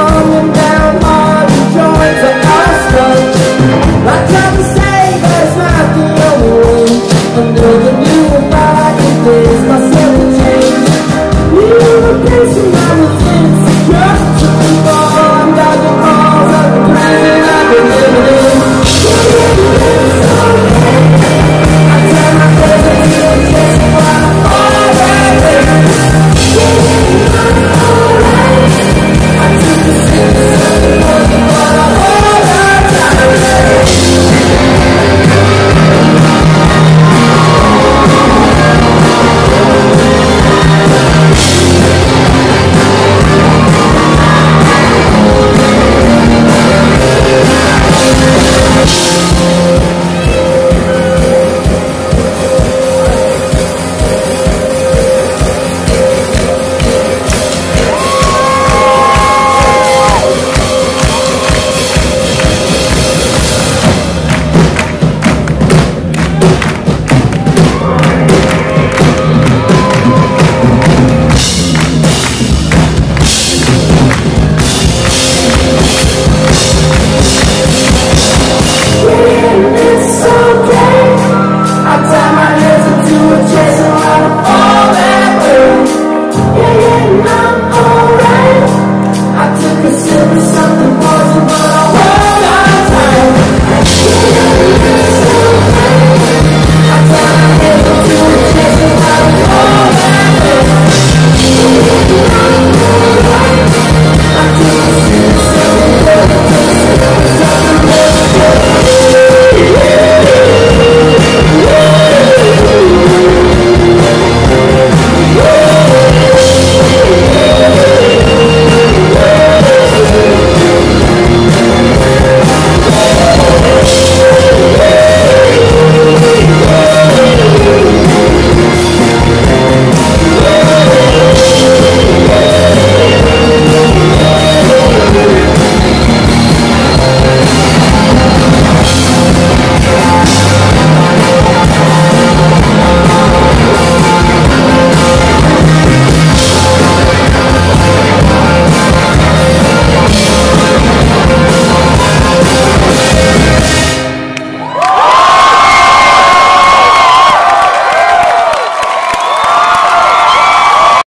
Oh.